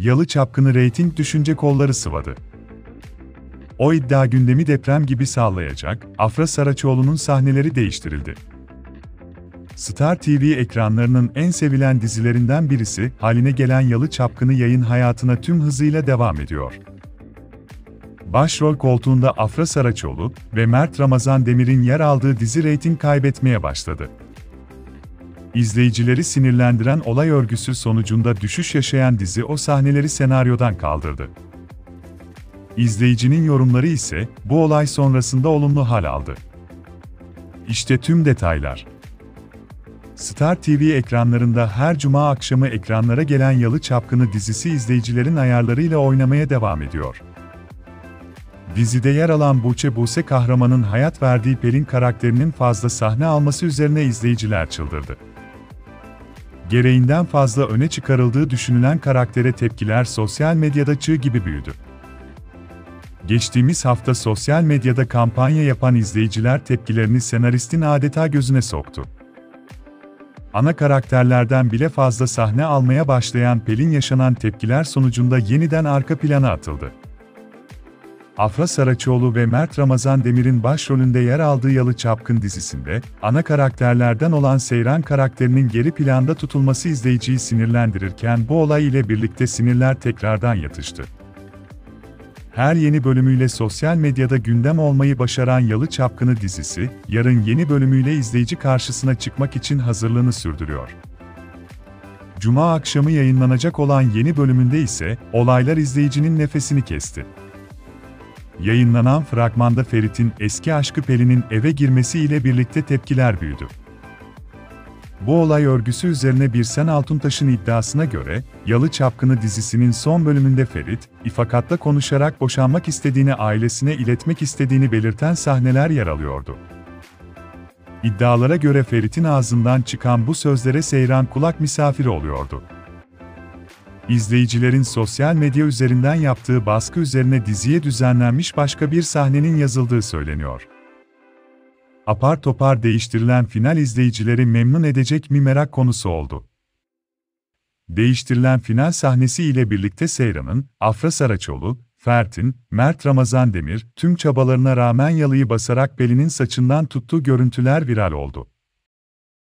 Yalı Çapkını reyting düşünce kolları sıvadı. O iddia gündemi deprem gibi sallayacak, Afra Saraçoğlu'nun sahneleri değiştirildi. Star TV ekranlarının en sevilen dizilerinden birisi haline gelen Yalı Çapkını yayın hayatına tüm hızıyla devam ediyor. Başrol koltuğunda Afra Saraçoğlu ve Mert Ramazan Demir'in yer aldığı dizi reyting kaybetmeye başladı. İzleyicileri sinirlendiren olay örgüsü sonucunda düşüş yaşayan dizi o sahneleri senaryodan kaldırdı. İzleyicinin yorumları ise bu olay sonrasında olumlu hal aldı. İşte tüm detaylar. Star TV ekranlarında her cuma akşamı ekranlara gelen Yalı Çapkını dizisi izleyicilerin ayarlarıyla oynamaya devam ediyor. Dizide yer alan Buğçe Buse kahramanın hayat verdiği Pelin karakterinin fazla sahne alması üzerine izleyiciler çıldırdı. Gereğinden fazla öne çıkarıldığı düşünülen karaktere tepkiler sosyal medyada çığ gibi büyüdü. Geçtiğimiz hafta sosyal medyada kampanya yapan izleyiciler tepkilerini senaristin adeta gözüne soktu. Ana karakterlerden bile fazla sahne almaya başlayan Pelin yaşanan tepkiler sonucunda yeniden arka plana atıldı. Afra Saraçoğlu ve Mert Ramazan Demir'in başrolünde yer aldığı Yalı Çapkın dizisinde, ana karakterlerden olan Seyran karakterinin geri planda tutulması izleyiciyi sinirlendirirken bu olay ile birlikte sinirler tekrardan yatıştı. Her yeni bölümüyle sosyal medyada gündem olmayı başaran Yalı Çapkını dizisi, yarın yeni bölümüyle izleyici karşısına çıkmak için hazırlığını sürdürüyor. Cuma akşamı yayınlanacak olan yeni bölümünde ise, olaylar izleyicinin nefesini kesti. Yayınlanan fragmanda Ferit'in eski aşkı Pelin'in eve girmesiyle birlikte tepkiler büyüdü. Bu olay örgüsü üzerine Birsen Altuntaş'ın iddiasına göre, Yalı Çapkını dizisinin son bölümünde Ferit, ifakatla konuşarak boşanmak istediğini ailesine iletmek istediğini belirten sahneler yer alıyordu. İddialara göre Ferit'in ağzından çıkan bu sözlere Seyran kulak misafiri oluyordu. İzleyicilerin sosyal medya üzerinden yaptığı baskı üzerine diziye düzenlenmiş başka bir sahnenin yazıldığı söyleniyor. Apar topar değiştirilen final izleyicileri memnun edecek mi merak konusu oldu. Değiştirilen final sahnesi ile birlikte Seyran'ın, Afra Saraçoğlu, Fert'in, Mert Ramazan Demir, tüm çabalarına rağmen yalıyı basarak belinin saçından tuttuğu görüntüler viral oldu.